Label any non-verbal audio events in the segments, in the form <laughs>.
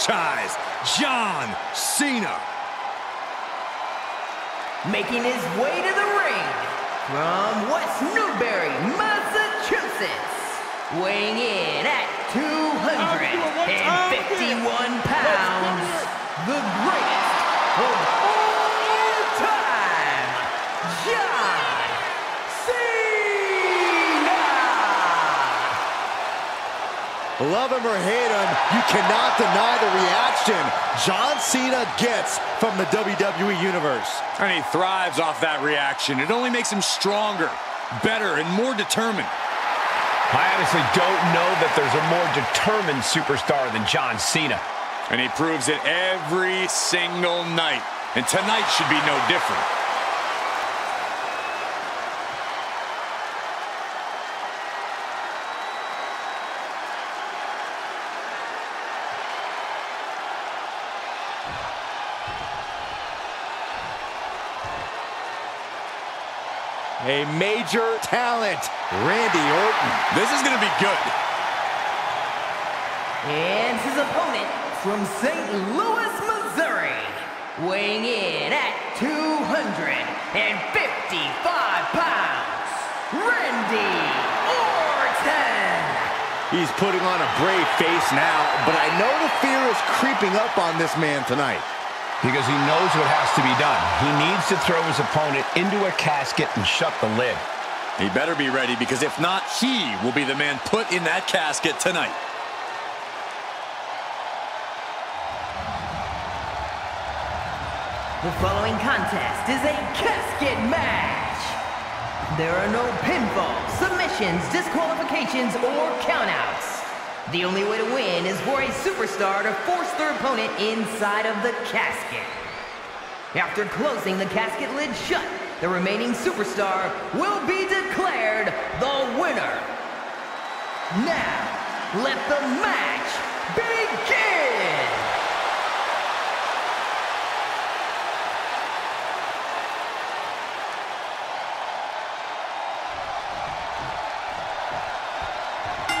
franchise, John Cena. Making his way to the ring from West Newbury, Massachusetts, weighing in at 251 pounds, the greatest of all time, John Cena! Love him or hate him, you cannot deny the reaction John Cena gets from the WWE Universe. And he thrives off that reaction. It only makes him stronger, better, and more determined. I honestly don't know that there's a more determined superstar than John Cena. And he proves it every single night. And tonight should be no different. A major talent, Randy Orton. This is going to be good. And his opponent from St. Louis, Missouri, weighing in at 255 pounds, Randy Orton. He's putting on a brave face now, but I know the fear is creeping up on this man tonight. Because he knows what has to be done. He needs to throw his opponent into a casket and shut the lid. He better be ready because if not, he will be the man put in that casket tonight. The following contest is a casket match. There are no pinfalls, submissions, disqualifications, or countouts. The only way to win is for a superstar to force their opponent inside of the casket. After closing the casket lid shut, the remaining superstar will be declared the winner. Now, let the match begin!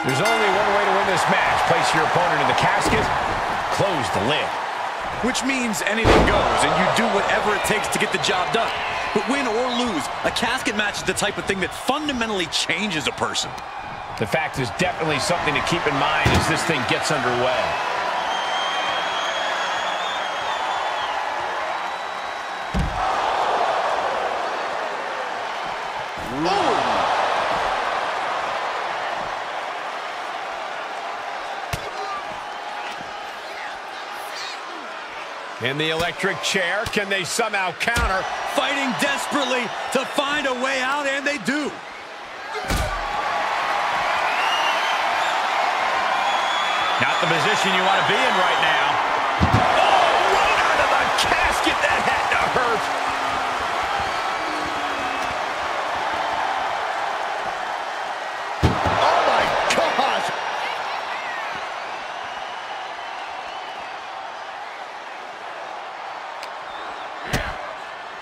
There's only one way to win this match. Place your opponent in the casket, close the lid. Which means anything goes, and you do whatever it takes to get the job done. But win or lose, a casket match is the type of thing that fundamentally changes a person. The fact is definitely something to keep in mind as this thing gets underway. In the electric chair, can they somehow counter? Fighting desperately to find a way out, and they do. Not the position you want to be in right now. Oh, right out of the casket. That had to hurt. Oh my gosh!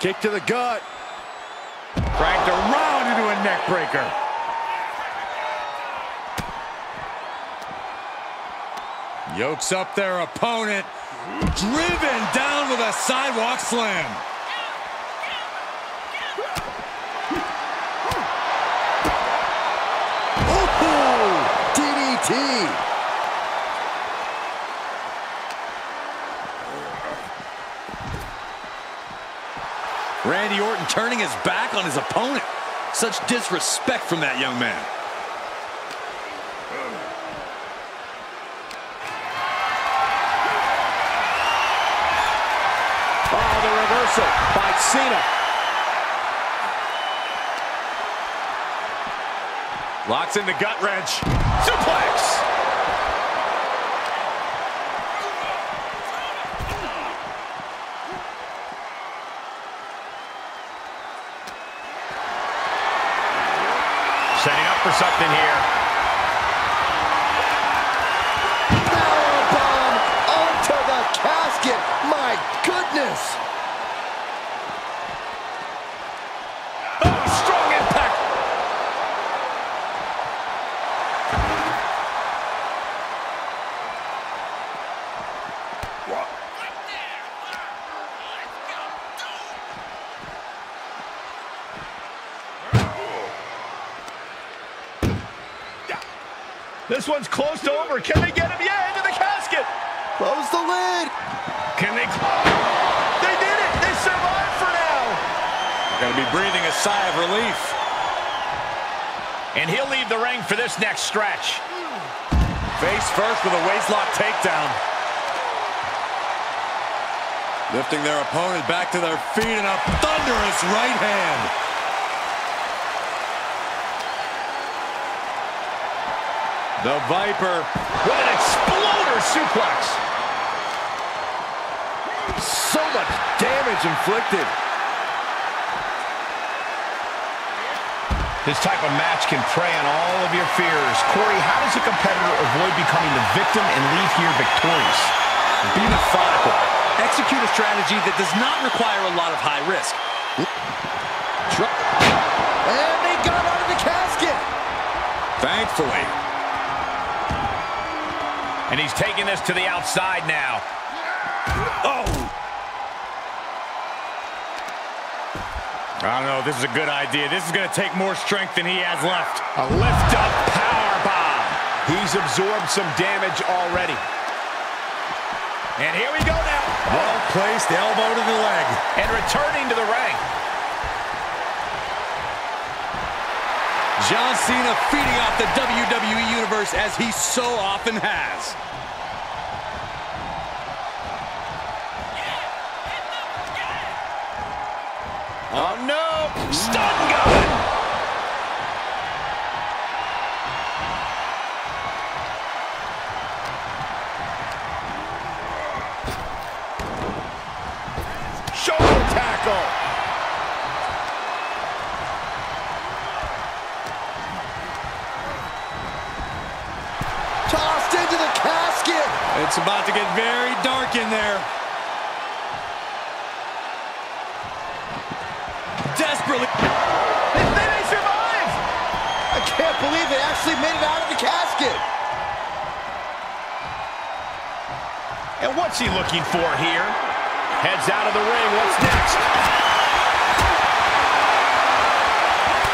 Kick to the gut. Cranked around into a neck breaker. Yokes up their opponent. Driven down with a sidewalk slam. Ooh, DDT. Randy Orton turning his back on his opponent. Such disrespect from that young man. Oh, the reversal by Cena. Locks in the gut wrench. Suplex! Setting up for something here. Powerbomb onto the casket. My goodness. This one's close to over. Can they get him? Yeah, into the casket. Close the lid. Can they? They did it. They survived for now. Gonna be breathing a sigh of relief. And he'll leave the ring for this next stretch. Face first with a waistlock takedown. Lifting their opponent back to their feet in a thunderous right hand. The Viper with an exploder suplex. So much damage inflicted. This type of match can prey on all of your fears. Corey, how does a competitor avoid becoming the victim and leave here victorious? Be methodical. Execute a strategy that does not require a lot of high risk. And they got out of the casket. Thankfully, and he's taking this to the outside now. Oh! I don't know this is a good idea. This is going to take more strength than he has left. A lift-up power bomb. He's absorbed some damage already. And here we go now. Well-placed elbow to the leg. And returning to the ring. John Cena feeding off the WWE Universe as he so often has. Oh no! Stun gun! To get very dark in there. Desperately. They, they may survive. I can't believe they actually made it out of the casket. And what's he looking for here? Heads out of the ring. What's next?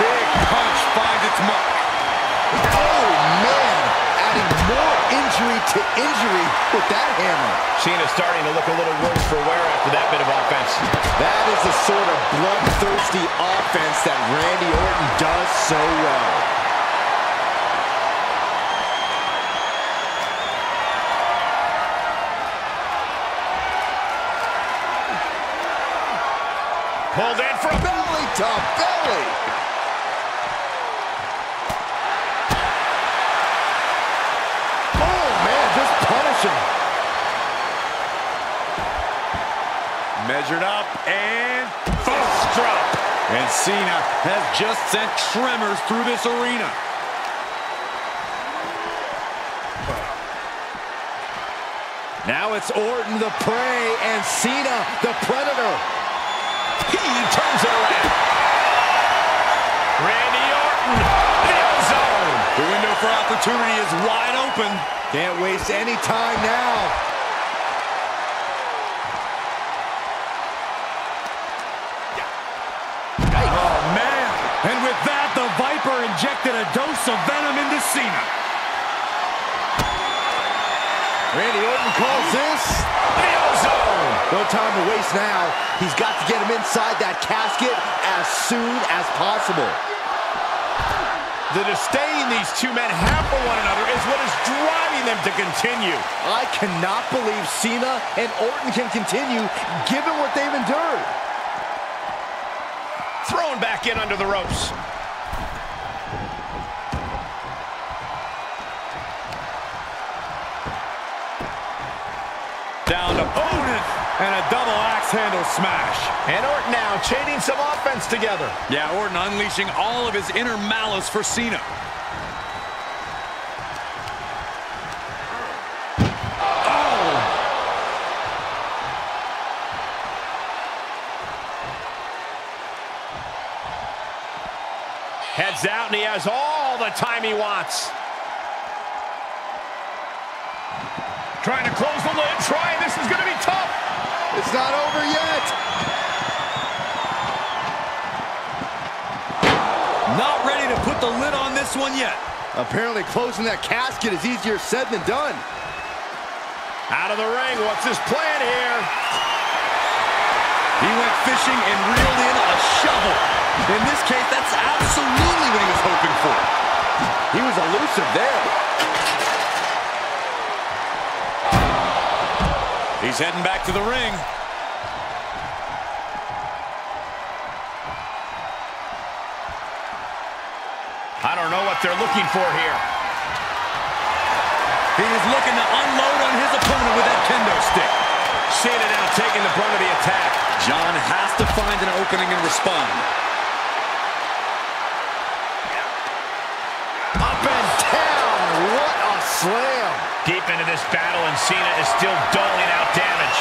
Big punch finds its mark. More injury to injury with that hammer. Cena's starting to look a little worse for wear after that bit of offense. That is the sort of bloodthirsty offense that Randy Orton does so well. Pulled in for a belly to belly. Measured up and fist drop. And Cena has just sent tremors through this arena. Now it's Orton the prey and Cena the predator. He turns it around. Randy Orton, the zone. The window for opportunity is wide open. Can't waste any time now. Injected a dose of venom into Cena. Randy Orton calls this the O-Zone. No time to waste now. He's got to get him inside that casket as soon as possible. The disdain these two men have for one another is what is driving them to continue. I cannot believe Cena and Orton can continue given what they've endured. Thrown back in under the ropes. Down to Otis. And a double axe handle smash. And Orton now chaining some offense together. Yeah, Orton unleashing all of his inner malice for Cena. Oh! Heads out, and he has all the time he wants. Trying to close the lid, trying. This is going to be tough. It's not over yet. Not ready to put the lid on this one yet. Apparently closing that casket is easier said than done. Out of the ring, what's his plan here? He went fishing and reeled in a shovel. In this case, that's absolutely what he was hoping for. He was elusive there. He's heading back to the ring. What they're looking for here. He is looking to unload on his opponent with that kendo stick. Cena now taking the brunt of the attack. John has to find an opening and respond. Up and down. What a slam. Deep into this battle, and Cena is still doling out damage.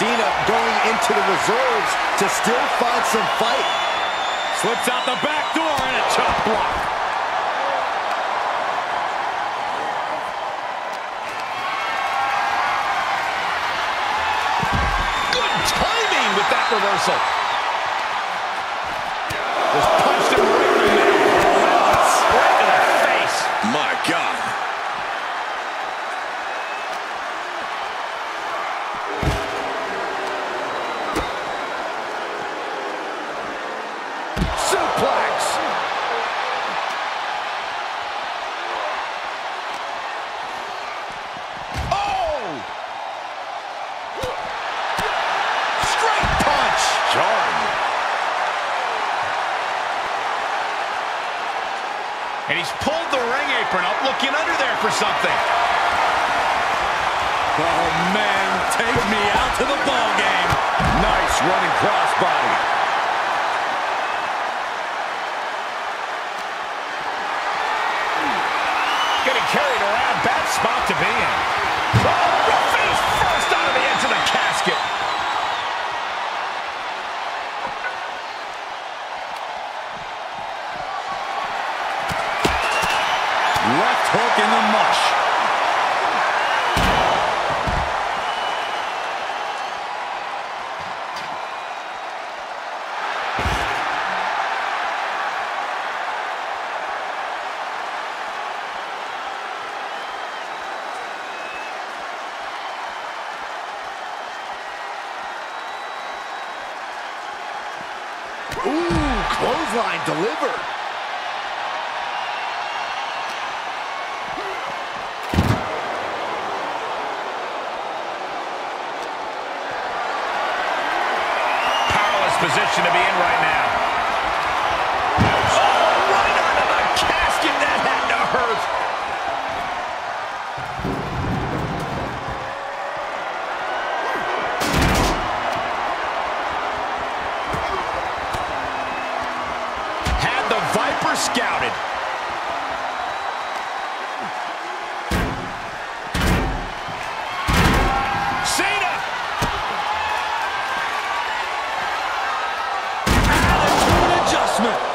Cena going into the reserves to still find some fight. Slips out the back door and a chop block. Reversal. Just punched him right in the middle. Straight to the face. My God. Suplex. And he's pulled the ring apron up, looking under there for something. Oh, man, take me out to the ball game. Nice running crossbody. Getting carried around, bad spot to be in. Oh, face first out of the edge of the casket. Left hook in the mush. The Viper scouted.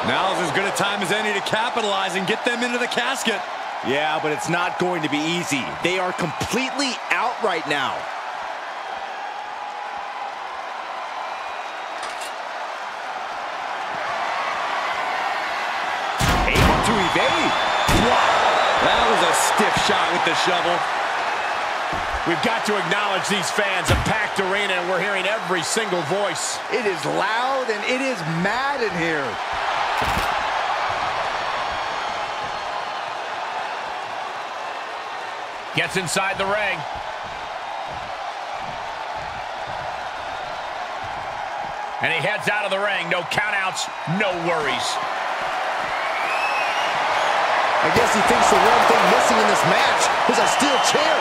Now's as good a time as any to capitalize and get them into the casket. Yeah, but it's not going to be easy. They are completely out right now. Shot with the shovel. We've got to acknowledge these fans, a packed arena, and we're hearing every single voice. It is loud and it is mad in here. Gets inside the ring. And he heads out of the ring. No countouts, no worries. I guess he thinks the one thing missing in this match is a steel chair.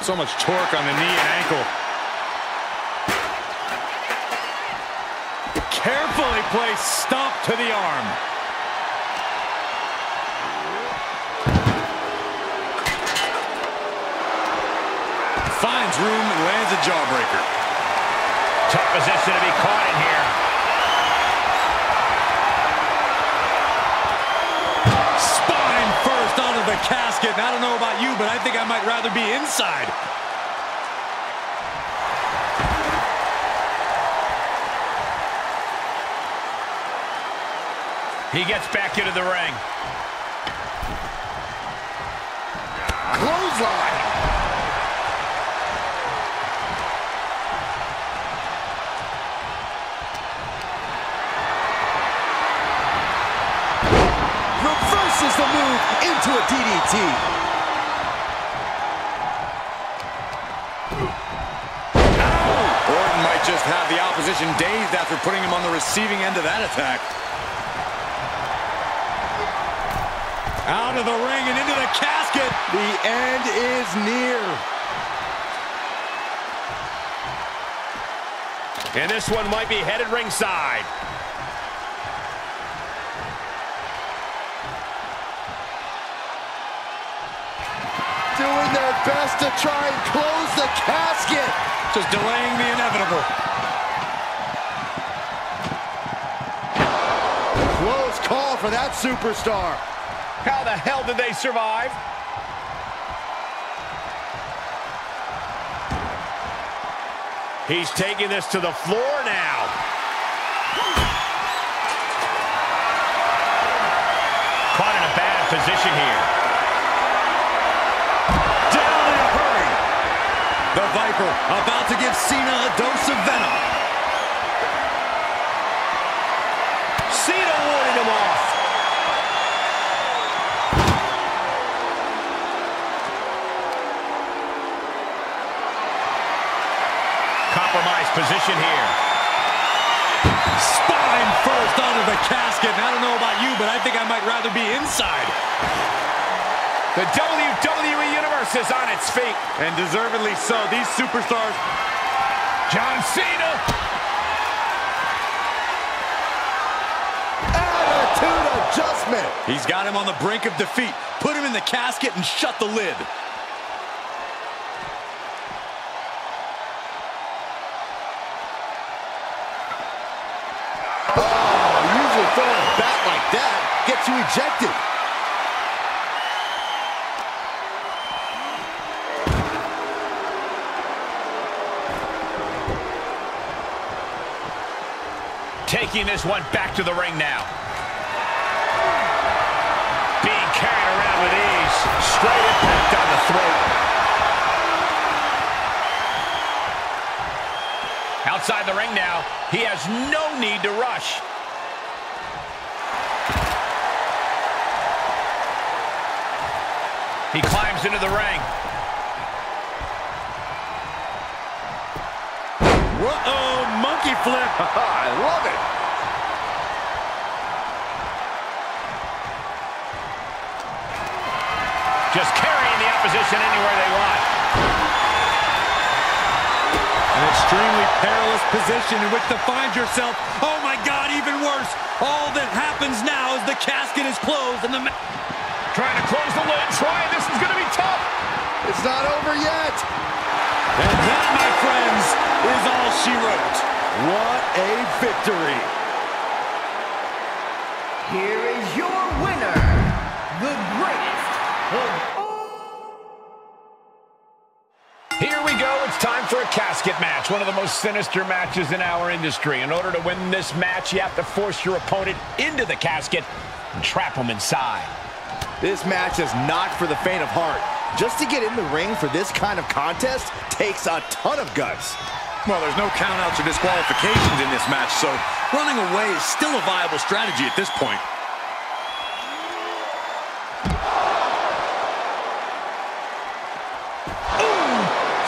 So much torque on the knee and ankle. Carefully placed stomp to the arm. Finds room and lands a jawbreaker. Tough position to be caught in here. Spine first onto the casket. And I don't know about you, but I think I might rather be inside. He gets back into the ring. Clothesline. Into a DDT. Orton might just have the opposition dazed after putting him on the receiving end of that attack. Out of the ring and into the casket. The end is near. And this one might be headed ringside. Best to try and close the casket. Just delaying the inevitable. Close call for that superstar. How the hell did they survive? He's taking this to the floor now. Caught in a bad position here. The about to give Cena a dose of venom. Cena warded him off. Compromised position here. Spine first onto the casket. And I don't know about you, but I think I might rather be inside. The WWE Universe is on its feet. And deservedly so. These superstars John Cena. Attitude adjustment. He's got him on the brink of defeat. Put him in the casket and shut the lid. Oh, Taking this one back to the ring now. Being carried around with ease. Straight impact on the throat. Outside the ring now. He has no need to rush. He climbs into the ring. Whoa, monkey flip. <laughs> I love it. Just carrying the opposition anywhere they want. An extremely perilous position in which to find yourself. Oh my God, even worse. All that happens now is the casket is closed and the ma Trying to close the lid. Trying. This is going to be tough. It's not over yet. And that, my friends, is all she wrote. What a victory. Here for a casket match. One of the most sinister matches in our industry. In order to win this match, you have to force your opponent into the casket and trap them inside. This match is not for the faint of heart. Just to get in the ring for this kind of contest takes a ton of guts. Well, there's no countouts or disqualifications in this match, so running away is still a viable strategy at this point.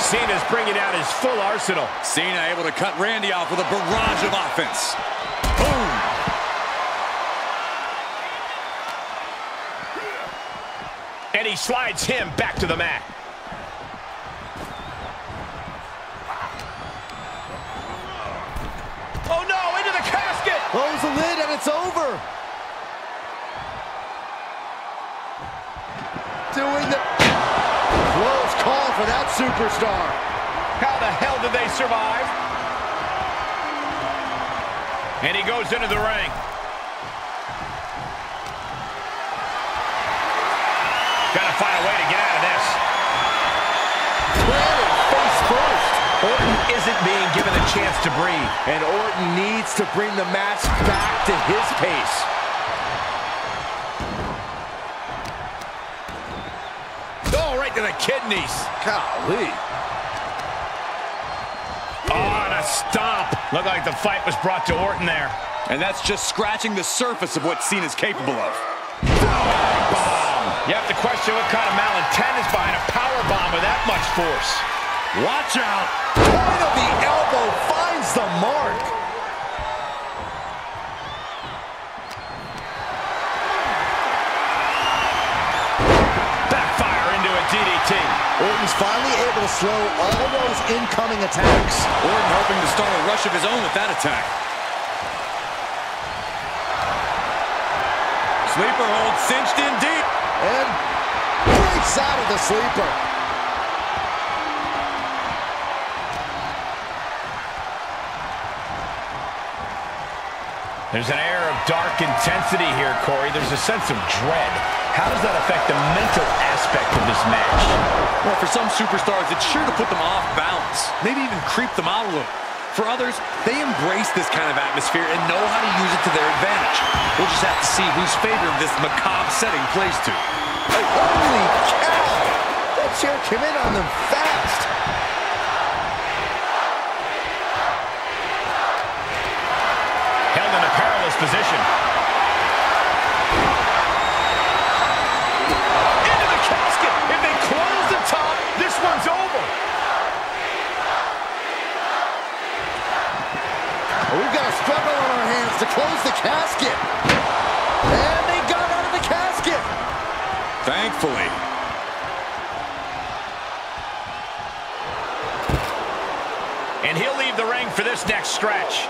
Cena's bringing out his full arsenal. Cena able to cut Randy off with a barrage of offense. Boom! And he slides him back to the mat. Oh no, into the casket! Close the lid and it's over. Doing the superstar. How the hell did they survive? And he goes into the ring. Gotta find a way to get out of this. Planted face first. Orton isn't being given a chance to breathe. And Orton needs to bring the match back to his pace. To the kidneys. Golly. Oh, and a stomp. Looked like the fight was brought to Orton there. And that's just scratching the surface of what Cena's capable of. You have to question what kind of malintent is behind a power bomb with that much force. Watch out. Point of the elbow finds the mark. Finally able to slow all those incoming attacks. Orton hoping to start a rush of his own with that attack. Sleeper hold cinched in deep. And breaks out of the sleeper. There's an air of dark intensity here, Corey. There's a sense of dread. How does that affect the mental aspect of this match? Well, for some superstars, it's sure to put them off balance. Maybe even creep them out a little. For others, they embrace this kind of atmosphere and know how to use it to their advantage. We'll just have to see whose favor this macabre setting plays to. Holy cow! That chair came in on them fast. In position. Into the casket. If they close the top, this one's over. We've got a struggle on our hands to close the casket. And they got out of the casket. Thankfully. And he'll leave the ring for this next stretch.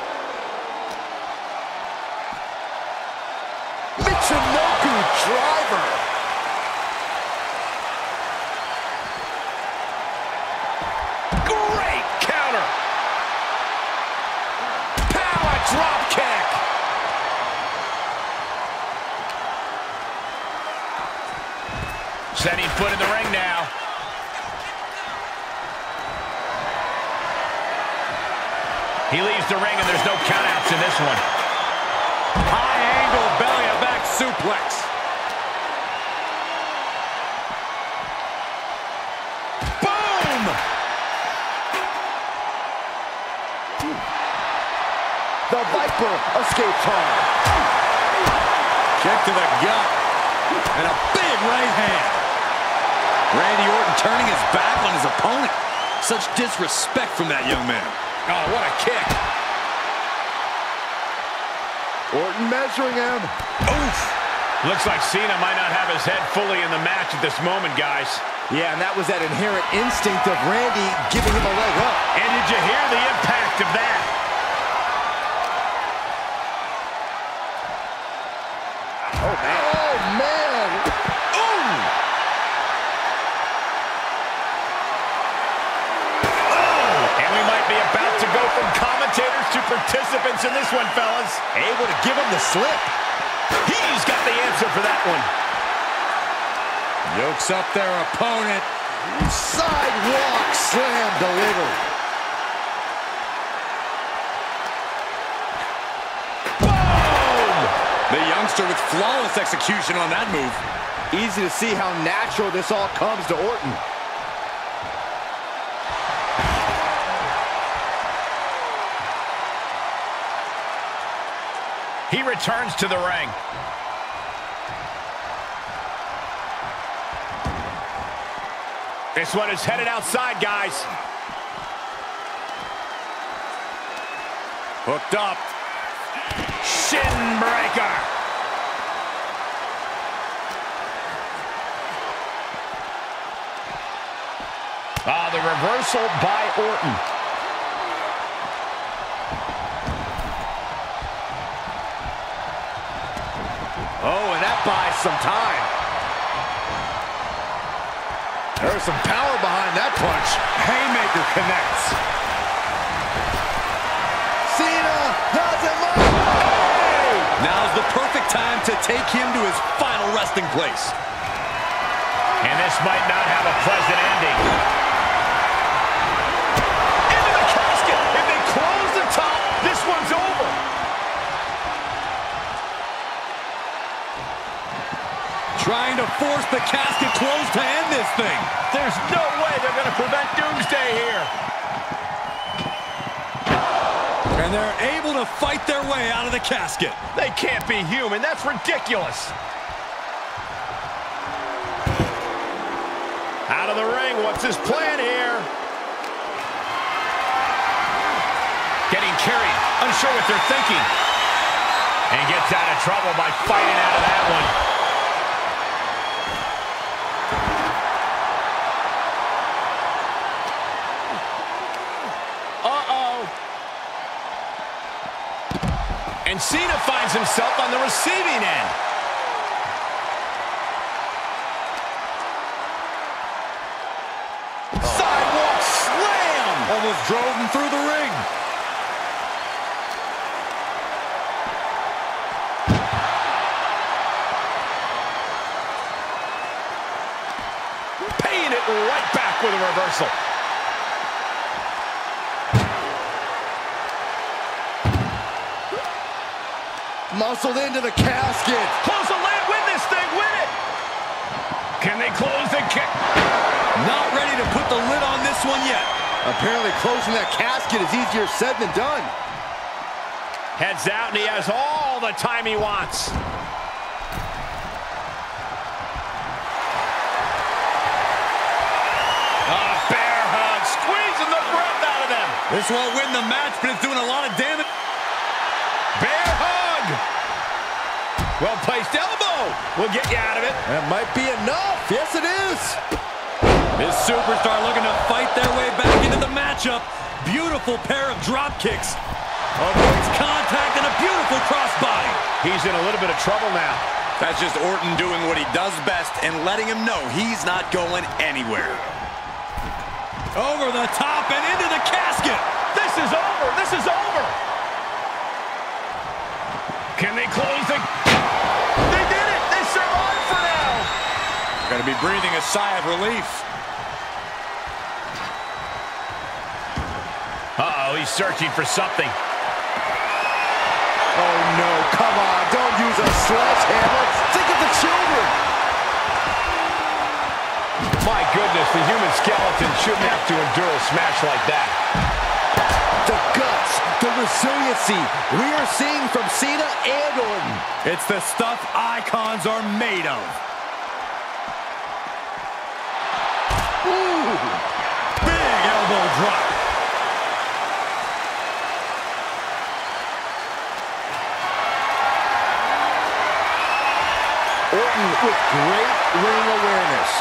Leaves the ring and there's no countouts in this one. High angle belly to back suplex. Boom! The Viper escapes hard. Kick to the gut. And a big right hand. Randy Orton turning his back on his opponent. Such disrespect from that young man. Oh, what a kick. Orton measuring him. Oof. Looks like Cena might not have his head fully in the match at this moment, guys. Yeah, and that was that inherent instinct of Randy giving him a leg up. And did you hear the impact of that? Participants in this one, fellas. Able to give him the slip. He's got the answer for that one. Yokes up their opponent. Sidewalk slam delivered. Boom! The youngster with flawless execution on that move. Easy to see how natural this all comes to Orton. Returns to the ring. This one is headed outside, guys. Hooked up. Shin breaker. Ah, the reversal by Orton. Oh, and that buys some time. There's some power behind that punch. Haymaker connects. Cena has him up. Hey! Now's the perfect time to take him to his final resting place. And this might not have a pleasant ending. Trying to force the casket closed to end this thing. There's no way they're going to prevent Doomsday here. And they're able to fight their way out of the casket. They can't be human. That's ridiculous. Out of the ring. What's his plan here? Getting carried. Unsure what they're thinking. And gets out of trouble by fighting out of that one. Receiving end. Sidewalk slam! Almost drove him through the ring. Paying it right back with a reversal. Muscled into the casket. Close the lid, win this thing, win it! Can they close the kick? Not ready to put the lid on this one yet. Apparently closing that casket is easier said than done. Heads out and he has all the time he wants. A bear hug, squeezing the breath out of them. This won't win the match, but it's doing a lot of damage. Well placed elbow will get you out of it. That might be enough. Yes, it is. This superstar looking to fight their way back into the matchup. Beautiful pair of drop kicks. Oh, Avoids contact and a beautiful crossbody. He's in a little bit of trouble now. That's just Orton doing what he does best and letting him know he's not going anywhere. Over the top and into the casket. This is over. This is over. Can they close the... Got be breathing a sigh of relief. Uh-oh, he's searching for something. Oh, no. Come on. Don't use a sledgehammer. Think of the children. My goodness, the human skeleton shouldn't have to endure a smash like that. The guts, the resiliency we are seeing from Cena and Orton. It's the stuff icons are made of. Big elbow drop. Orton with great ring awareness.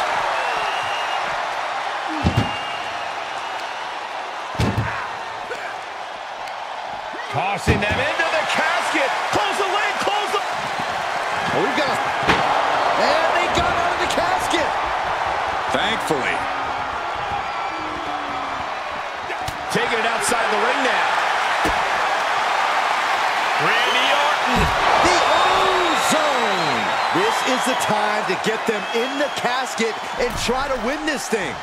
Tossing them into the casket. Close the lid, close the... Oh, we've got a... And they got out of the casket. Thankfully. Taking it outside the ring now. Randy Orton. The O-Zone. This is the time to get them in the casket and try to win this thing.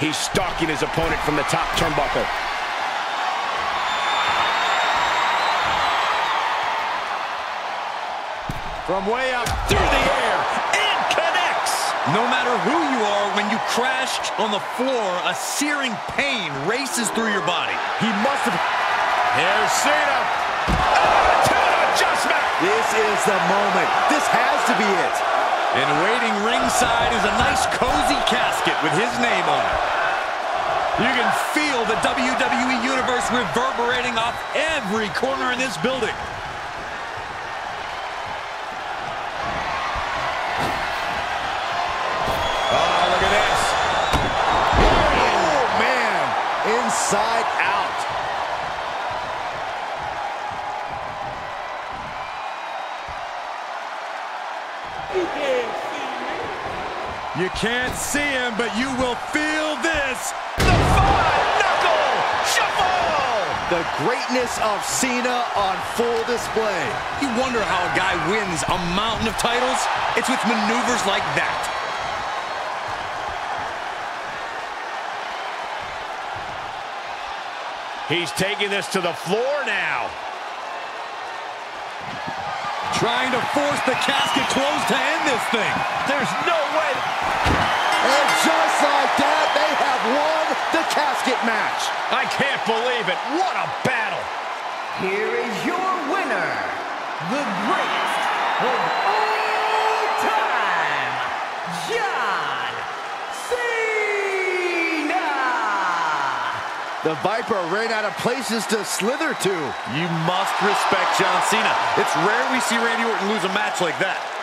He's stalking his opponent from the top turnbuckle. From way up through the air, and connects. No matter who you are, when you crash on the floor, a searing pain races through your body. He must have... Here's Cena. This is the moment. This has to be it. And waiting ringside is a nice cozy casket with his name on it. You can feel the WWE Universe reverberating off every corner in this building. Oh, look at this. Oh, man. Inside out. Can't see him, but you will feel this. The five-knuckle shuffle. The greatness of Cena on full display. You wonder how a guy wins a mountain of titles? It's with maneuvers like that. He's taking this to the floor now. Trying to force the casket closed to end this thing. There's no way. Casket match. I can't believe it. What a battle. Here is your winner, the greatest of all time, John Cena! The Viper ran out of places to slither to. You must respect John Cena. It's rare we see Randy Orton lose a match like that.